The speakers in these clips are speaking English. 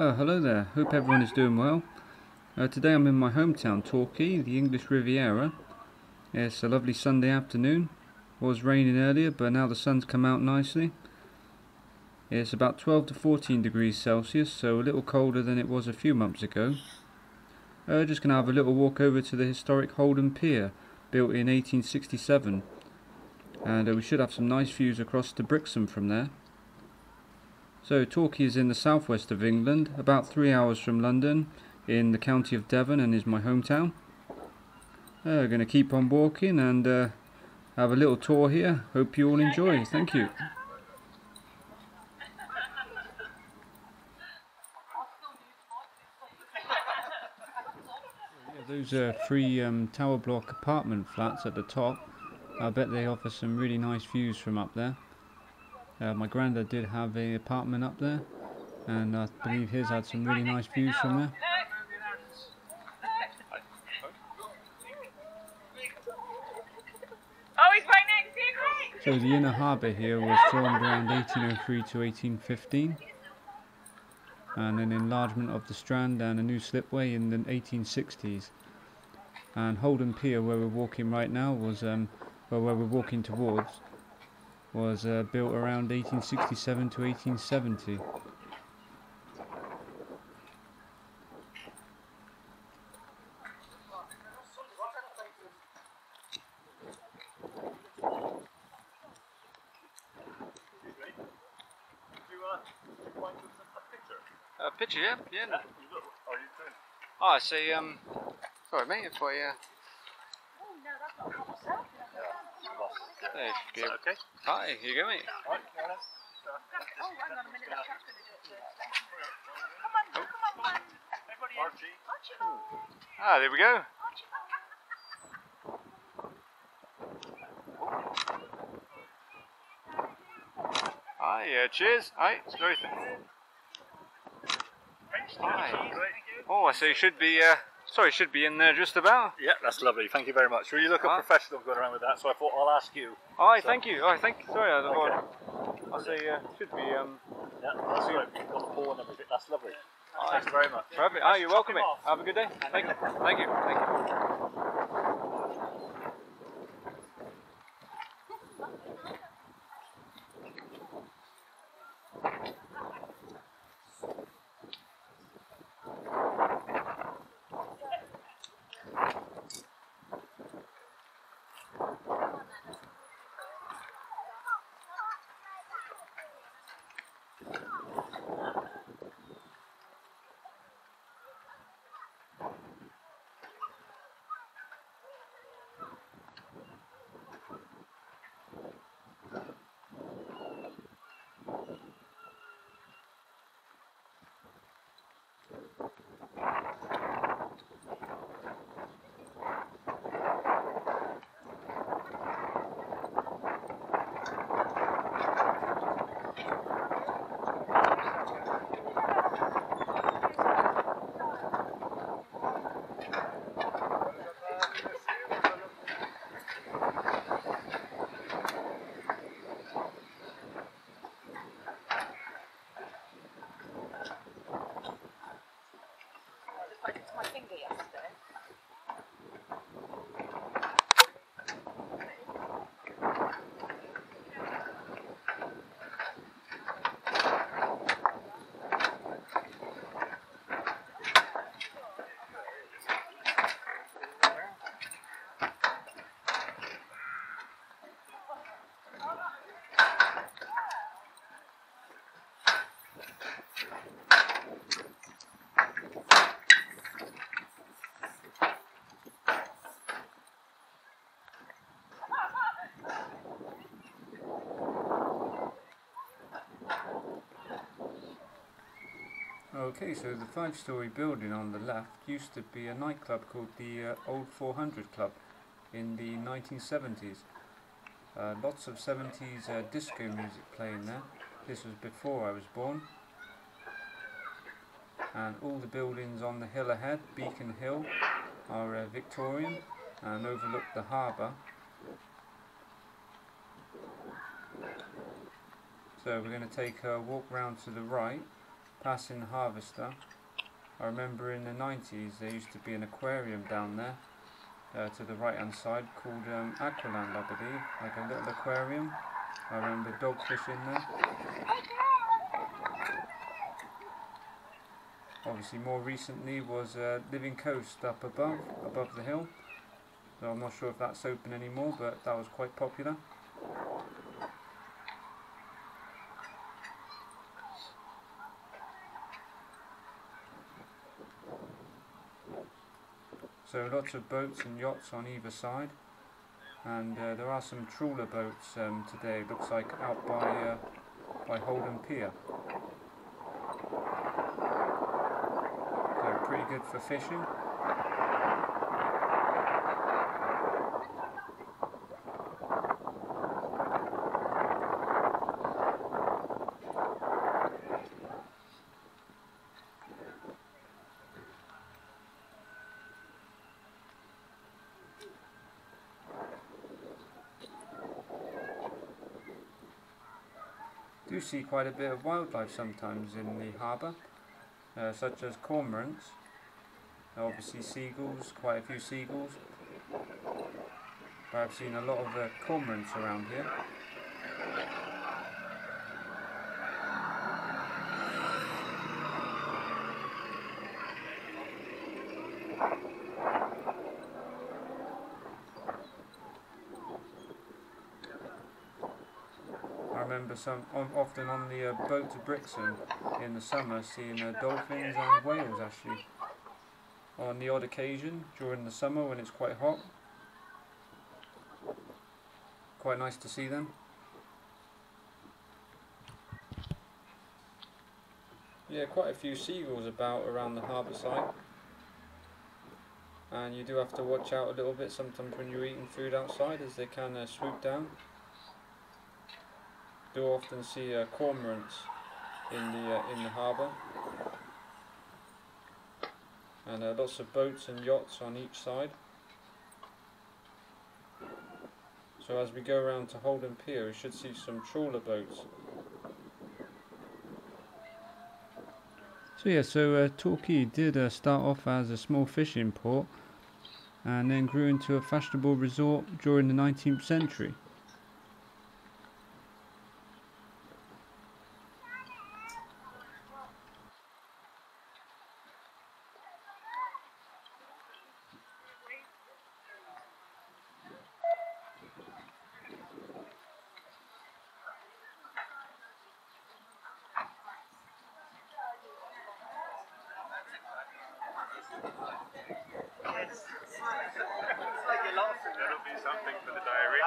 Well, hello there. Hope everyone is doing well. Uh, today I'm in my hometown, Torquay, the English Riviera. It's a lovely Sunday afternoon. It was raining earlier, but now the sun's come out nicely. It's about 12 to 14 degrees Celsius, so a little colder than it was a few months ago. Uh, just going to have a little walk over to the historic Haldon Pier, built in 1867. And uh, we should have some nice views across to Brixham from there. So Torquay is in the southwest of England, about three hours from London, in the county of Devon and is my hometown. Uh, going to keep on walking and uh, have a little tour here. Hope you all enjoy. Thank you. Those are three um, tower block apartment flats at the top. I bet they offer some really nice views from up there. Uh, my granddad did have a apartment up there, and I believe his had some really nice views from there. Oh, he's right next to you, So the inner harbour here was formed around 1803 to 1815, and an enlargement of the Strand and a new slipway in the 1860s. And Haldon Pier, where we're walking right now, was um, well, where we're walking towards, was uh, built around 1867 to 1870. A picture, yeah, yeah. Oh, I see. Um, sorry, mate. If I uh, there you go. Okay. Hi, you go. Oh, hang on a minute. The chap's going to it. Archie. Ah, there we go. Hi, uh, cheers. Hi, sorry. Hi. Oh, I see. Should be. Uh, sorry, should be in there just about. Yeah, that's lovely. Thank you very much. Well, you look a Ah. professional going around with that, so I thought I'll ask you. Hi, thank you. Oh, thank. Sorry, I thought. I say. Uh, should be. Um. Yeah, that's. You've got the ball and everything. That's lovely. Hi. Thank you very much. Perfect. Ah, you're welcome, mate. Have a good day. Thank you. Thank you. Thank you. Okay, so the five-story building on the left used to be a nightclub called the uh, Old 400 Club in the 1970s. Uh, lots of 70s uh, disco music playing there. This was before I was born. And all the buildings on the hill ahead, Beacon Hill, are uh, Victorian and overlook the harbour. So we're going to take a walk round to the right passing the harvester. I remember in the 90s there used to be an aquarium down there uh, to the right hand side called um, Aqualand, I believe, like a little aquarium. I remember dogfish in there. Obviously, more recently was uh, Living Coast up above, above the hill. So I'm not sure if that's open anymore, but that was quite popular. So lots of boats and yachts on either side, and uh, there are some trawler boats um, today. Looks like out by uh, by Haldon Pier. They're pretty good for fishing. See quite a bit of wildlife sometimes in the harbour, uh, such as cormorants, obviously seagulls, quite a few seagulls. But I've seen a lot of uh, cormorants around here. I remember some often on the uh, boat to Brixham in the summer seeing uh, dolphins and whales actually on the odd occasion during the summer when it's quite hot. Quite nice to see them. Yeah, quite a few seagulls about around the harbour side. And you do have to watch out a little bit sometimes when you're eating food outside as they can uh, swoop down do often see uh, cormorants in the uh, in the harbour, and uh, lots of boats and yachts on each side. So as we go around to Haldon Pier, we should see some trawler boats. So yeah, so uh, Torquay did uh, start off as a small fishing port, and then grew into a fashionable resort during the 19th century. That'll be something for the diary.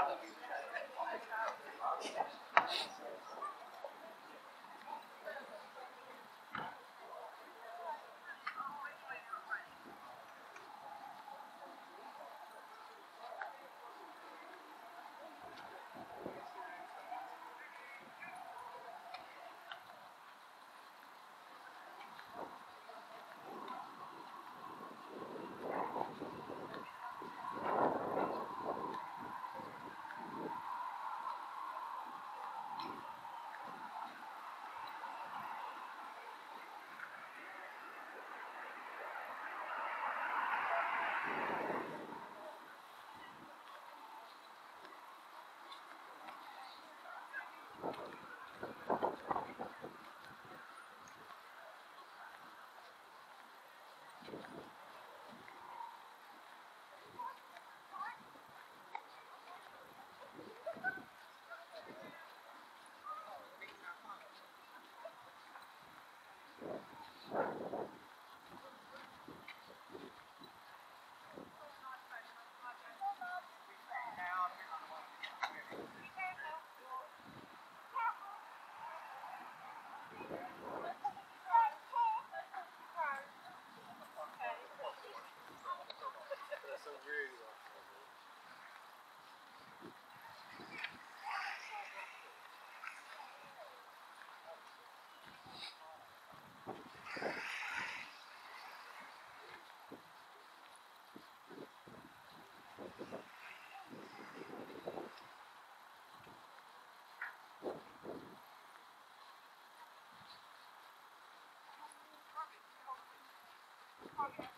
Okay.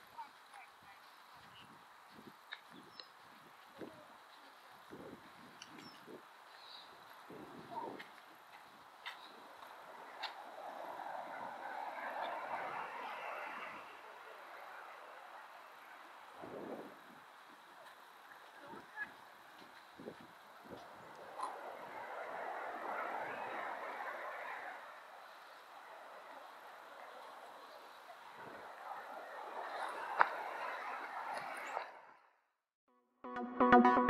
Trawler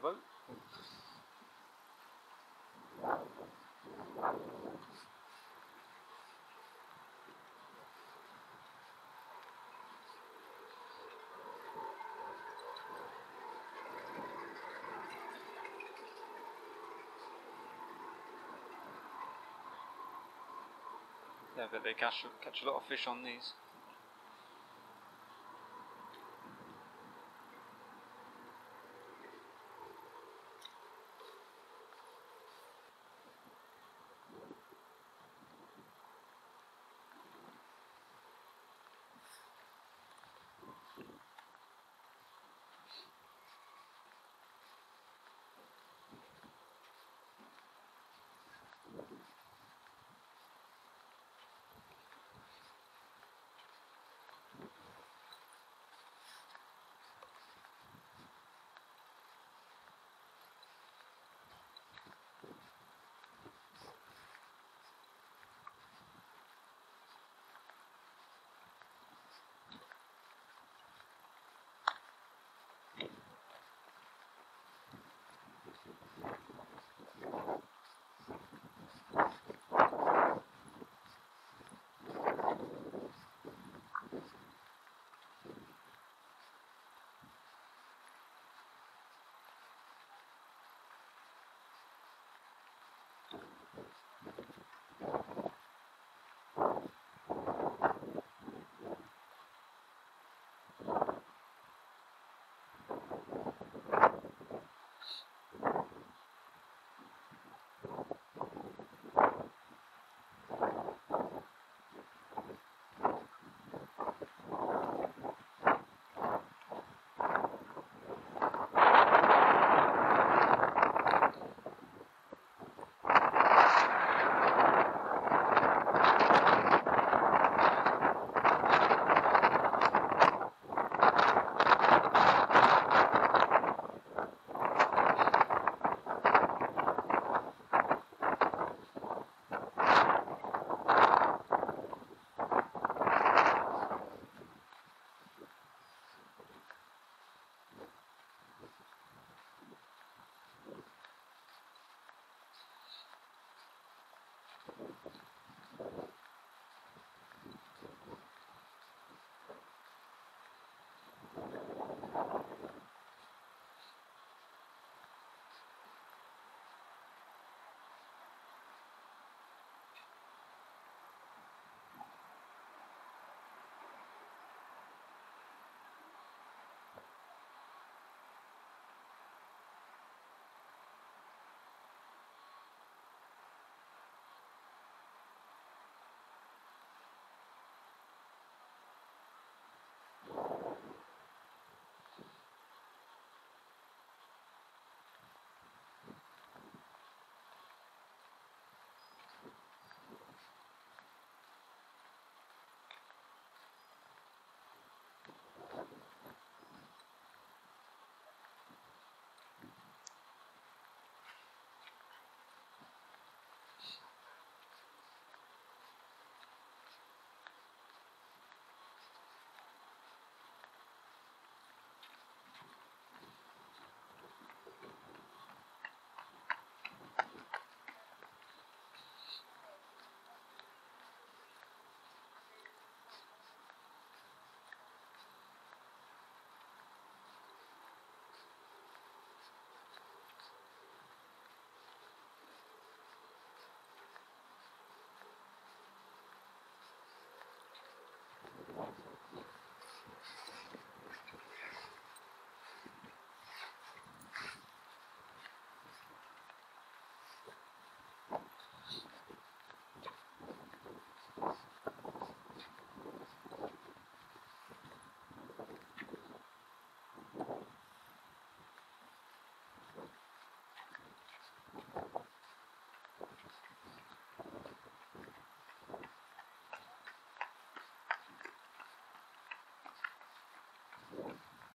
boat. Yeah, but they catch catch a lot of fish on these.